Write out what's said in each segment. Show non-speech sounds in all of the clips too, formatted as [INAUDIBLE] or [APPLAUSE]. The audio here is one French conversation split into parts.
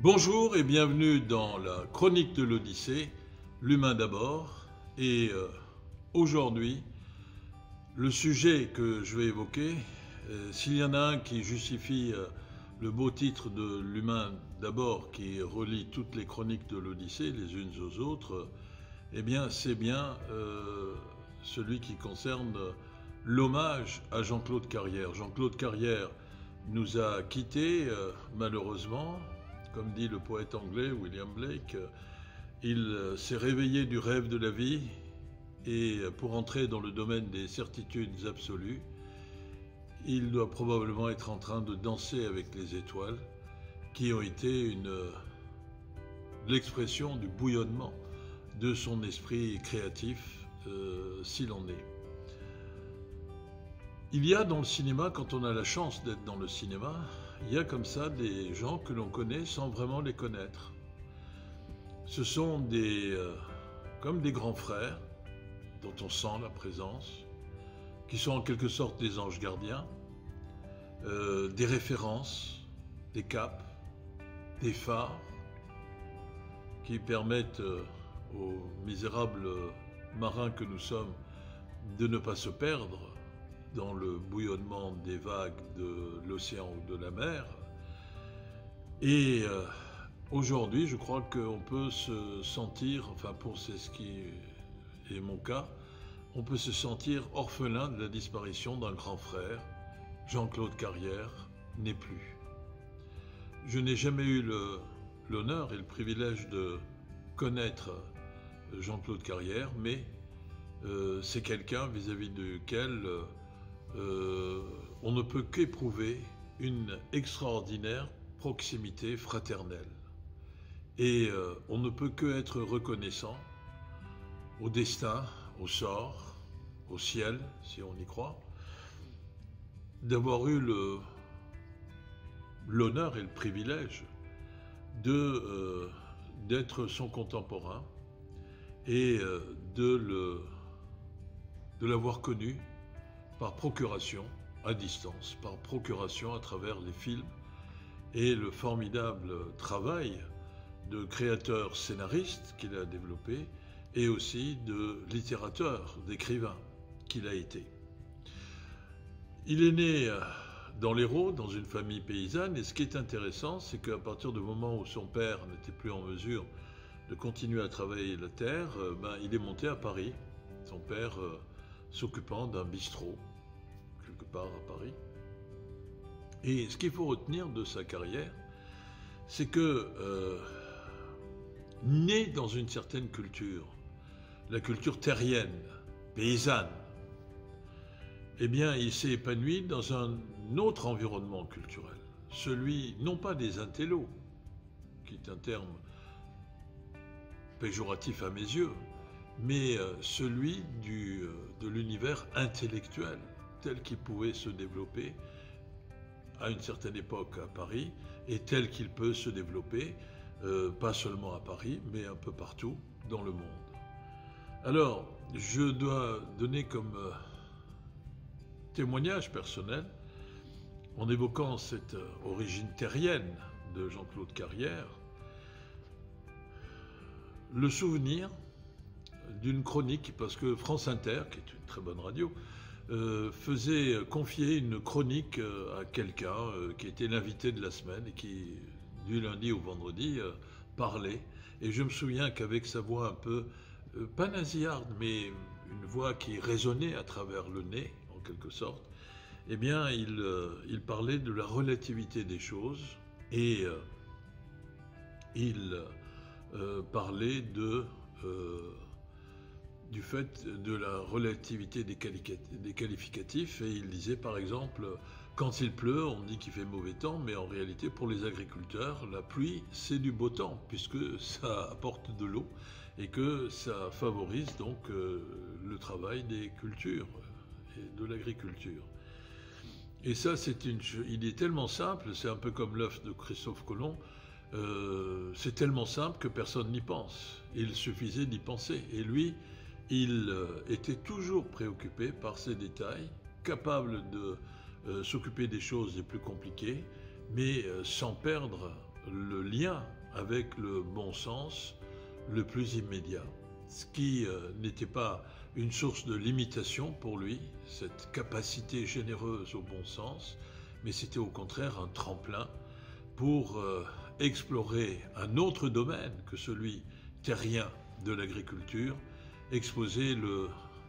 Bonjour et bienvenue dans la chronique de l'Odyssée, l'humain d'abord. Et euh, aujourd'hui, le sujet que je vais évoquer, euh, s'il y en a un qui justifie euh, le beau titre de l'humain d'abord, qui relie toutes les chroniques de l'Odyssée les unes aux autres, eh bien c'est bien celui qui concerne l'hommage à Jean-Claude Carrière. Jean-Claude Carrière nous a quittés malheureusement comme dit le poète anglais William Blake, il euh, s'est réveillé du rêve de la vie et euh, pour entrer dans le domaine des certitudes absolues, il doit probablement être en train de danser avec les étoiles qui ont été une l'expression du bouillonnement de son esprit créatif, euh, s'il en est. Il y a dans le cinéma, quand on a la chance d'être dans le cinéma, il y a comme ça des gens que l'on connaît sans vraiment les connaître. Ce sont des, euh, comme des grands frères dont on sent la présence, qui sont en quelque sorte des anges gardiens, euh, des références, des caps, des phares, qui permettent euh, aux misérables marins que nous sommes de ne pas se perdre dans le bouillonnement des vagues de l'océan ou de la mer. Et euh, aujourd'hui, je crois qu'on peut se sentir, enfin pour c'est ce qui est mon cas, on peut se sentir orphelin de la disparition d'un grand frère. Jean-Claude Carrière n'est plus. Je n'ai jamais eu l'honneur et le privilège de connaître Jean-Claude Carrière, mais euh, c'est quelqu'un vis-à-vis duquel euh, euh, on ne peut qu'éprouver une extraordinaire proximité fraternelle. Et euh, on ne peut que être reconnaissant au destin, au sort, au ciel, si on y croit, d'avoir eu l'honneur et le privilège de, euh, d'être son contemporain et de, de l'avoir connu par procuration, à distance, par procuration à travers les films et le formidable travail de créateur scénariste qu'il a développé et aussi de littérateur, d'écrivain qu'il a été. Il est né euh, dans l'Hérault, dans une famille paysanne, et ce qui est intéressant, c'est qu'à partir du moment où son père n'était plus en mesure de continuer à travailler la terre, euh, ben, il est monté à Paris. Son père euh, s'occupant d'un bistrot, quelque part à Paris. Et ce qu'il faut retenir de sa carrière, c'est que, euh, né dans une certaine culture, la culture terrienne, paysanne, eh bien, il s'est épanoui dans un autre environnement culturel, celui non pas des intellos, qui est un terme péjoratif à mes yeux, mais euh, celui du, euh, de l'univers intellectuel tel qu'il pouvait se développer à une certaine époque à Paris et tel qu'il peut se développer, euh, pas seulement à Paris, mais un peu partout dans le monde. Alors, je dois donner comme témoignage personnel, en évoquant cette origine terrienne de Jean-Claude Carrière, le souvenir d'une chronique, parce que France Inter, qui est une très bonne radio, euh, faisait confier une chronique euh, à quelqu'un euh, qui était l'invité de la semaine et qui, du lundi au vendredi, parlait. Et je me souviens qu'avec sa voix un peu, pas nasillarde, mais une voix qui résonnait à travers le nez, en quelque sorte, eh bien, il, il parlait de la relativité des choses et il parlait de du fait de la relativité des, qualificatifs. Et il disait par exemple, quand il pleut, on dit qu'il fait mauvais temps, mais en réalité, pour les agriculteurs, la pluie, c'est du beau temps, puisque ça apporte de l'eau et que ça favorise donc euh, le travail des cultures et de l'agriculture. Et ça, c'est une, il est tellement simple, c'est un peu comme l'œuf de Christophe Colomb, euh, c'est tellement simple que personne n'y pense. Il suffisait d'y penser. Et lui, il euh, était toujours préoccupé par ces détails, capable de euh, s'occuper des choses les plus compliquées, mais euh, sans perdre le lien avec le bon sens le plus immédiat, ce qui n'était pas une source de limitation pour lui, cette capacité généreuse au bon sens, mais c'était au contraire un tremplin pour explorer un autre domaine que celui terrien de l'agriculture, exposer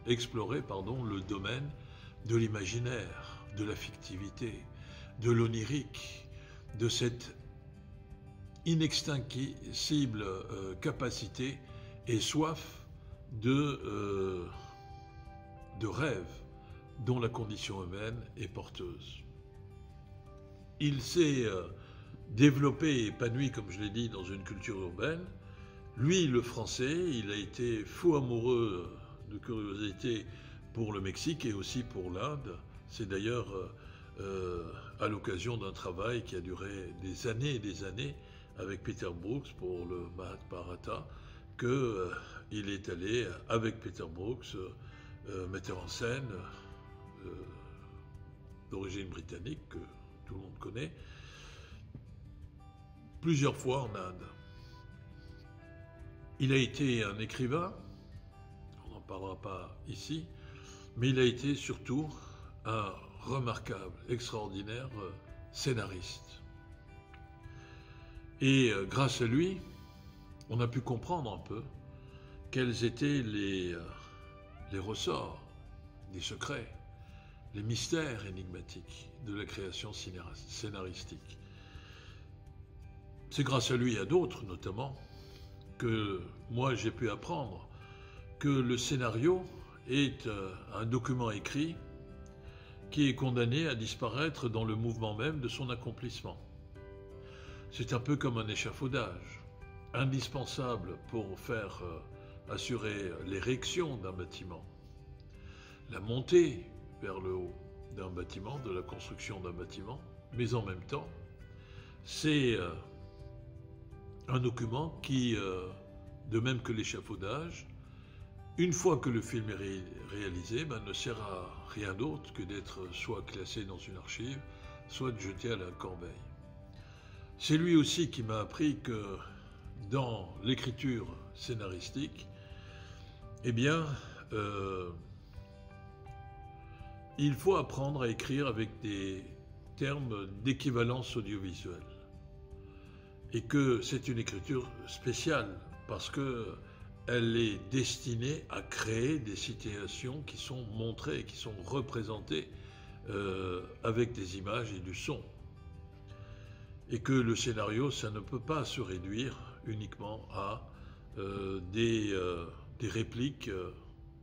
explorer pardon, le domaine de l'imaginaire, de la fictivité, de l'onirique, de cette inextinguible euh, capacité et soif de, euh, de rêve dont la condition humaine est porteuse. Il s'est euh, développé et épanoui, comme je l'ai dit, dans une culture urbaine. Lui, le français, il a été fou amoureux de curiosité pour le Mexique et aussi pour l'Inde. C'est d'ailleurs à l'occasion d'un travail qui a duré des années et des années avec Peter Brooks pour le Mahabharata qu'il euh, est allé avec Peter Brooks, euh, metteur en scène euh, d'origine britannique que tout le monde connaît, plusieurs fois en Inde. Il a été un écrivain, on n'en parlera pas ici, mais il a été surtout un remarquable, extraordinaire scénariste. Et euh, grâce à lui, on a pu comprendre un peu quels étaient les, euh, les ressorts, les secrets, les mystères énigmatiques de la création scénaristique. C'est grâce à lui et à d'autres notamment que moi j'ai pu apprendre que le scénario est euh, un document écrit qui est condamné à disparaître dans le mouvement même de son accomplissement. C'est un peu comme un échafaudage, indispensable pour faire euh, assurer l'érection d'un bâtiment, la montée vers le haut d'un bâtiment, de la construction d'un bâtiment, mais en même temps, c'est euh, un document qui, euh, de même que l'échafaudage, une fois que le film est réalisé, ben, ne sert à rien d'autre que d'être soit classé dans une archive, soit jeté à la corbeille. C'est lui aussi qui m'a appris que dans l'écriture scénaristique, eh bien, euh, il faut apprendre à écrire avec des termes d'équivalence audiovisuelle. Et que c'est une écriture spéciale parce que elle est destinée à créer des situations qui sont montrées, qui sont représentées euh, avec des images et du son et que le scénario, ça ne peut pas se réduire uniquement à euh, des, euh, des, répliques,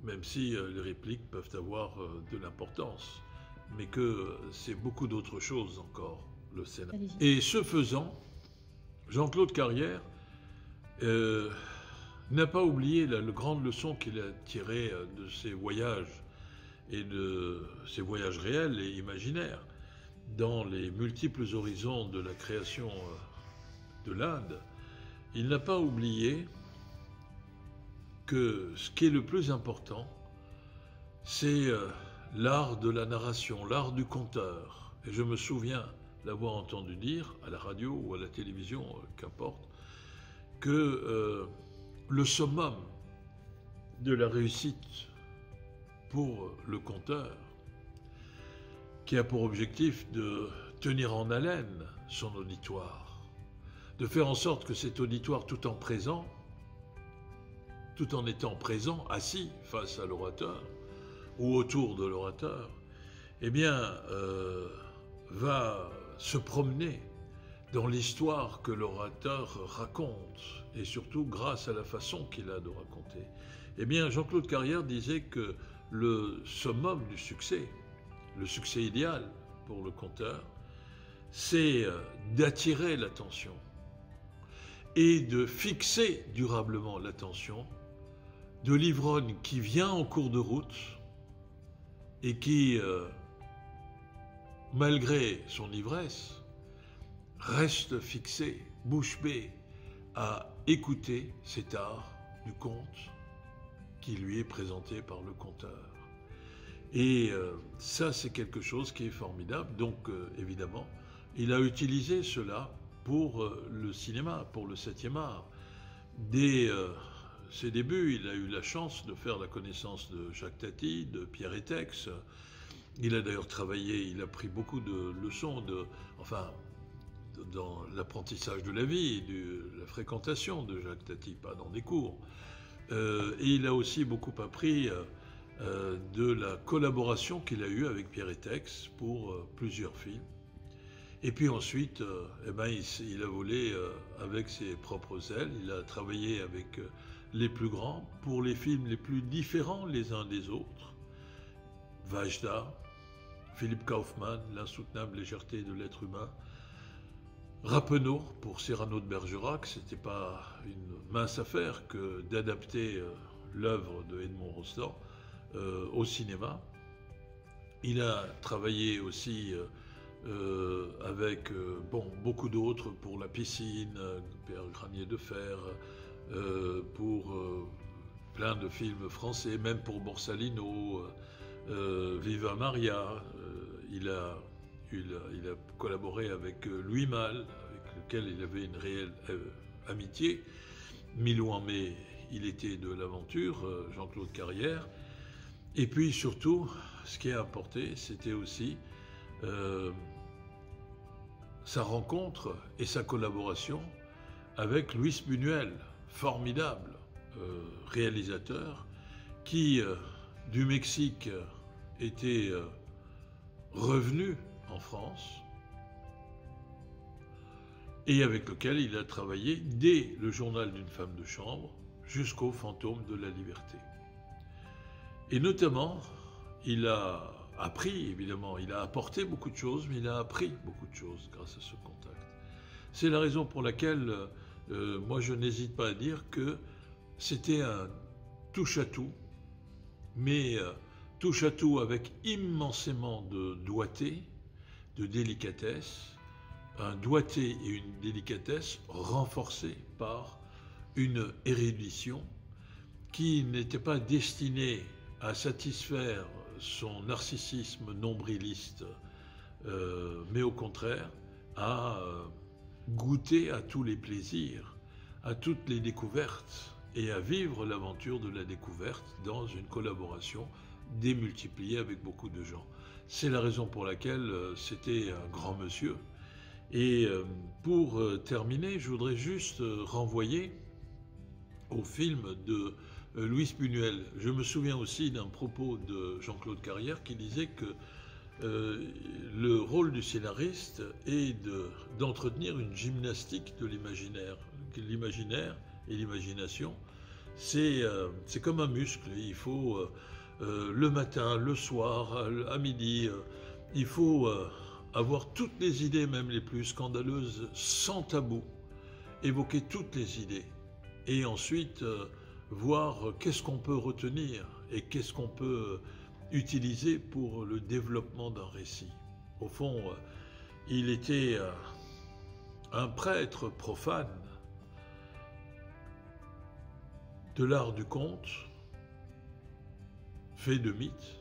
même si les répliques peuvent avoir de l'importance, mais que c'est beaucoup d'autres choses encore, le scénario. Et ce faisant, Jean-Claude Carrière n'a pas oublié la, la grande leçon qu'il a tirée de ses voyages et de ses voyages réels et imaginaires dans les multiples horizons de la création euh, de l'Inde, il n'a pas oublié que ce qui est le plus important, c'est euh, l'art de la narration, l'art du conteur. Et je me souviens l'avoir entendu dire à la radio ou à la télévision, euh, qu'importe, que le summum de la réussite pour le conteur, qui a pour objectif de tenir en haleine son auditoire, de faire en sorte que cet auditoire, tout en présent, tout en étant présent, assis face à l'orateur ou autour de l'orateur, eh bien, euh, va se promener dans l'histoire que l'orateur raconte, et surtout grâce à la façon qu'il a de raconter. Eh bien, Jean-Claude Carrière disait que le summum du succès, le succès idéal pour le conteur, c'est euh, d'attirer l'attention et de fixer durablement l'attention de l'ivrogne qui vient en cours de route et qui, euh, malgré son ivresse, reste fixé, bouche bée, à écouter cet art du conte qui lui est présenté par le conteur. Et euh, ça, c'est quelque chose qui est formidable. Donc, euh, évidemment, il a utilisé cela pour le cinéma, pour le 7e art. Dès ses débuts, il a eu la chance de faire la connaissance de Jacques Tati, de Pierre Etex. Il a d'ailleurs travaillé, il a pris beaucoup de leçons, enfin, dans l'apprentissage de la vie, de la fréquentation de Jacques Tati, pas dans des cours. Euh, et il a aussi beaucoup appris euh, euh, de la collaboration qu'il a eue avec Pierre Etex pour plusieurs films. Et puis ensuite, eh ben, il, a volé avec ses propres ailes. Il a travaillé avec les plus grands pour les films les plus différents les uns des autres. Vajda, Philippe Kaufmann, L'insoutenable légèreté de l'être humain, Rappeneau pour Cyrano de Bergerac, c'était pas une mince affaire que d'adapter euh, l'œuvre de Edmond Rostand euh, au cinéma. Il a travaillé aussi euh, avec beaucoup d'autres pour La piscine, Père Granier de Fer, pour plein de films français, même pour Borsalino, Viva Maria. Il a il a, collaboré avec euh, Louis Malle, avec lequel il avait une réelle euh, amitié. Milou en mai, il était de l'aventure, euh, Jean-Claude Carrière. Et puis surtout, ce qui a apporté, c'était aussi sa rencontre et sa collaboration avec Luis Buñuel, formidable réalisateur, qui du Mexique était revenu en France et avec lequel il a travaillé dès le journal d'une femme de chambre jusqu'au fantôme de la liberté. Et notamment, il a appris, évidemment, il a apporté beaucoup de choses, mais il a appris beaucoup de choses grâce à ce contact. C'est la raison pour laquelle euh, moi je n'hésite pas à dire que c'était un touche-à-tout, mais euh, touche-à-tout avec immensément de doigté, de délicatesse, un doigté et une délicatesse renforcés par une érudition qui n'était pas destinée à satisfaire son narcissisme nombriliste, euh, mais au contraire à euh, goûter à tous les plaisirs, à toutes les découvertes et à vivre l'aventure de la découverte dans une collaboration démultipliée avec beaucoup de gens. C'est la raison pour laquelle euh, c'était un grand monsieur. Et euh, pour euh, terminer, je voudrais juste renvoyer au film de Louis Buñuel. Je me souviens aussi d'un propos de Jean-Claude Carrière qui disait que le rôle du scénariste est d'entretenir une gymnastique de l'imaginaire. L'imaginaire et l'imagination, c'est comme un muscle. Il faut euh, le matin, le soir, à midi. Euh, il faut euh, avoir toutes les idées, même les plus scandaleuses, sans tabou, évoquer toutes les idées, et ensuite voir qu'est-ce qu'on peut retenir et qu'est-ce qu'on peut utiliser pour le développement d'un récit. Au fond, il était un prêtre profane de l'art du conte, fait de mythes,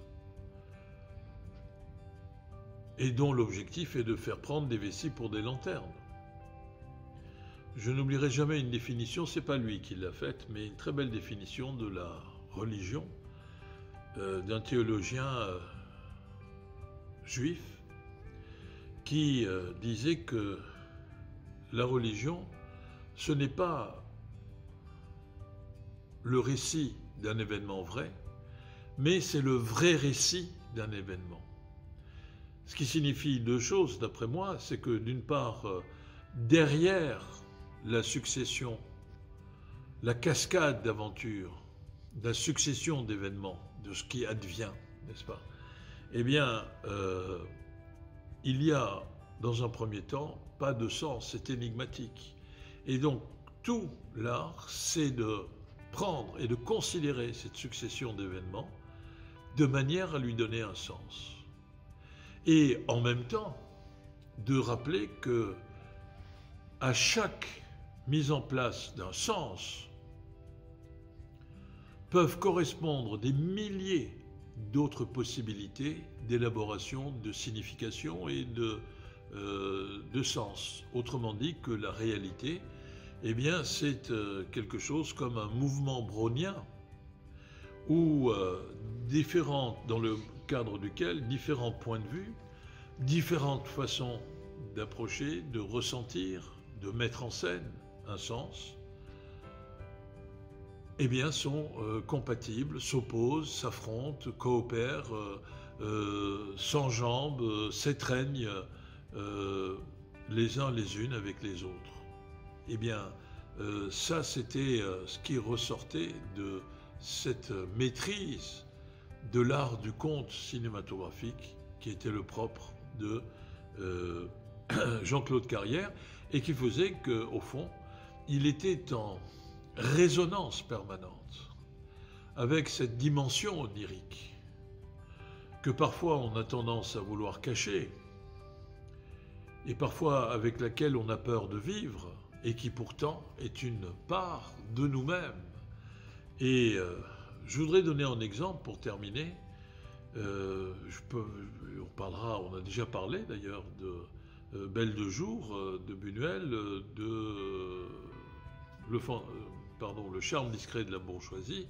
et dont l'objectif est de faire prendre des vessies pour des lanternes. Je n'oublierai jamais une définition, c'est pas lui qui l'a faite, mais une très belle définition de la religion euh, d'un théologien euh, juif qui euh, disait que la religion, ce n'est pas le récit d'un événement vrai, mais c'est le vrai récit d'un événement. Ce qui signifie deux choses, d'après moi, c'est que d'une part, euh, derrière la succession, la cascade d'aventures, la succession d'événements, de ce qui advient, n'est-ce pas Eh bien, euh, il y a, dans un premier temps, pas de sens, c'est énigmatique. Et donc, tout l'art, c'est de prendre et de considérer cette succession d'événements de manière à lui donner un sens. Et en même temps, de rappeler que à chaque mise en place d'un sens peuvent correspondre des milliers d'autres possibilités d'élaboration, de signification et de de sens. Autrement dit que la réalité, eh bien, c'est quelque chose comme un mouvement brownien où différents, dans le cadre duquel différents points de vue, différentes façons d'approcher, de ressentir, de mettre en scène un sens, eh bien, sont euh, compatibles, s'opposent, s'affrontent, coopèrent, euh, euh, s'enjambent, s'étreignent les uns les unes avec les autres. Eh bien, ça, c'était ce qui ressortait de cette maîtrise de l'art du conte cinématographique qui était le propre de [CLEARS THROAT] Jean-Claude Carrière et qui faisait qu'au fond, il était en résonance permanente avec cette dimension onirique que parfois on a tendance à vouloir cacher et parfois avec laquelle on a peur de vivre et qui pourtant est une part de nous-mêmes. Et euh, je voudrais donner un exemple pour terminer. Euh, on parlera, on a déjà parlé d'ailleurs de euh, Belle de jour de Buñuel, de le, Le charme discret de la bourgeoisie.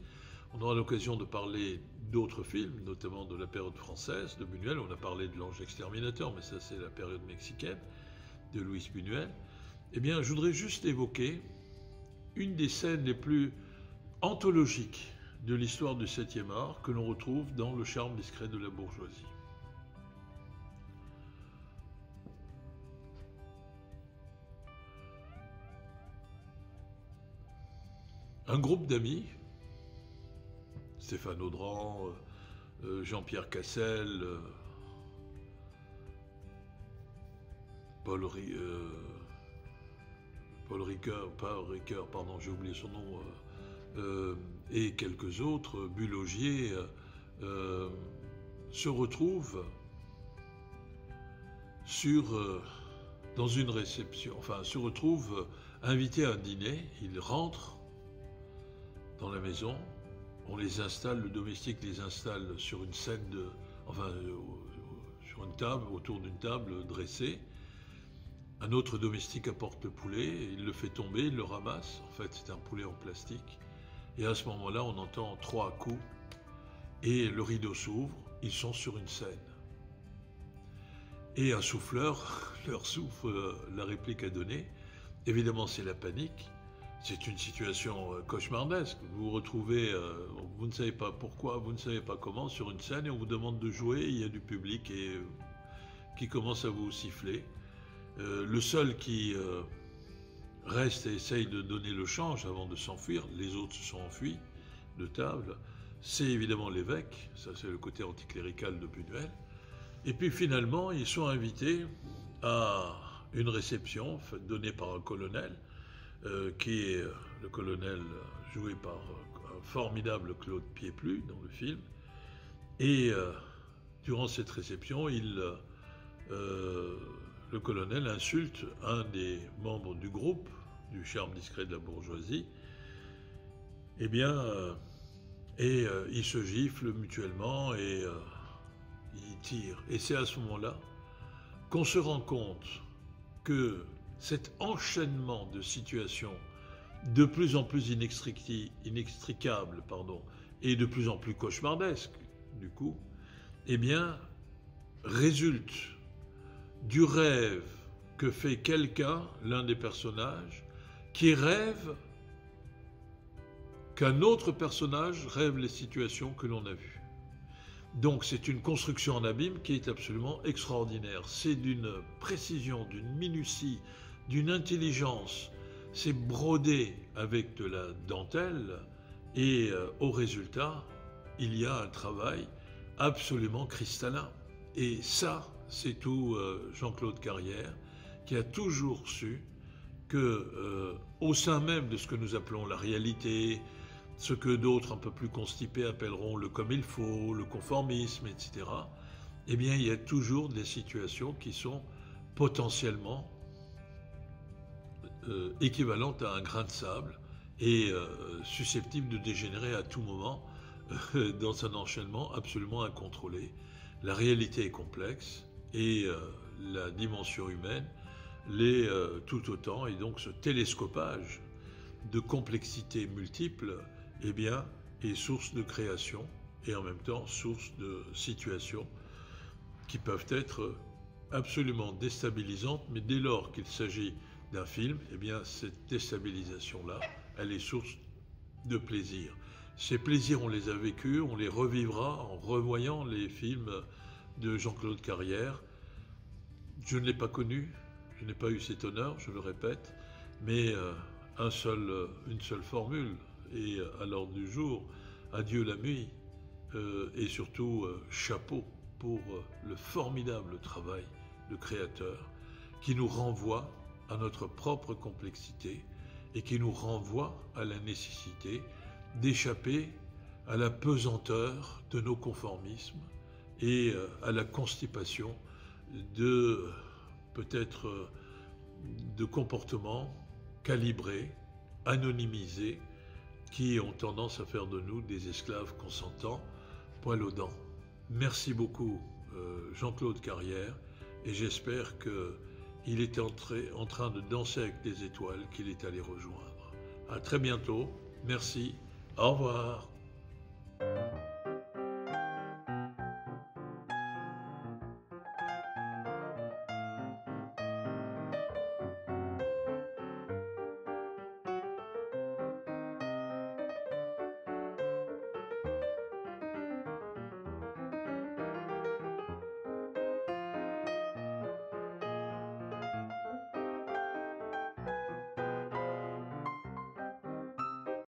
On aura l'occasion de parler d'autres films, notamment de la période française de Buñuel. On a parlé de L'Ange exterminateur, mais ça c'est la période mexicaine de Louis Buñuel. Eh bien, je voudrais juste évoquer une des scènes les plus anthologiques de l'histoire du 7e art que l'on retrouve dans Le charme discret de la bourgeoisie. un groupe d'amis, Stéphane Audran, euh, euh, Jean-Pierre Cassel, euh, Paul, Paul Ricoeur, pas Ricoeur, pardon, j'ai oublié son nom, et quelques autres, Bulogier, se retrouvent sur, dans une réception, enfin, se retrouvent invités à un dîner, ils rentrent dans la maison. On les installe, le domestique les installe sur une scène. Enfin, euh, sur une table, autour d'une table dressée. Un autre domestique apporte le poulet, il le fait tomber, il le ramasse. En fait, c'est un poulet en plastique. Et à ce moment-là, on entend trois coups et le rideau s'ouvre. Ils sont sur une scène. Et un souffleur [LAUGHS] leur souffle euh, la réplique à donner. Évidemment, c'est la panique. C'est une situation euh, cauchemardesque. Vous vous retrouvez, euh, vous ne savez pas pourquoi, vous ne savez pas comment, sur une scène et on vous demande de jouer, il y a du public et, qui commence à vous siffler. le seul qui reste et essaye de donner le change avant de s'enfuir, les autres se sont enfuis de table, c'est évidemment l'évêque, ça c'est le côté anticlérical de Buñuel. Et puis finalement, ils sont invités à une réception donnée par un colonel euh, qui est euh, le colonel joué par euh, un formidable Claude Pieplu dans le film. Et durant cette réception, le colonel insulte un des membres du groupe du charme discret de la bourgeoisie. Eh bien, et ils se giflent mutuellement et ils tirent. Et c'est à ce moment-là qu'on se rend compte que cet enchaînement de situations de plus en plus inextricables pardon, et de plus en plus cauchemardesques, du coup, eh bien, résulte du rêve que fait quelqu'un, l'un des personnages, qui rêve qu'un autre personnage rêve les situations que l'on a vues. Donc c'est une construction en abîme qui est absolument extraordinaire. C'est d'une précision, d'une minutie, d'une intelligence. C'est brodé avec de la dentelle et euh, au résultat, il y a un travail absolument cristallin. Et ça, c'est tout euh, Jean-Claude Carrière qui a toujours su que euh, au sein même de ce que nous appelons la réalité, ce que d'autres un peu plus constipés appelleront le comme il faut, le conformisme, etc., eh bien, il y a toujours des situations qui sont potentiellement euh, équivalente à un grain de sable et euh, susceptible de dégénérer à tout moment dans un enchaînement absolument incontrôlé. La réalité est complexe et la dimension humaine l'est euh, tout autant, et donc ce télescopage de complexité multiples, eh bien, est source de création et en même temps source de situations qui peuvent être absolument déstabilisantes, mais dès lors qu'il s'agit d'un film, eh bien, cette déstabilisation-là, elle est source de plaisir. Ces plaisirs, on les a vécus, on les revivra en revoyant les films de Jean-Claude Carrière. Je ne l'ai pas connu, je n'ai pas eu cet honneur, je le répète, mais euh, euh, une seule formule est à l'ordre du jour. Adieu la nuit euh, et surtout chapeau pour le formidable travail de créateur qui nous renvoie à notre propre complexité et qui nous renvoie à la nécessité d'échapper à la pesanteur de nos conformismes et euh, à la constipation de peut-être de comportements calibrés, anonymisés, qui ont tendance à faire de nous des esclaves consentants, poil aux dents. Merci beaucoup euh, Jean-Claude Carrière et j'espère qu'il est entré, en train de danser avec des étoiles qu'il est allé rejoindre. À très bientôt. Merci. Au revoir.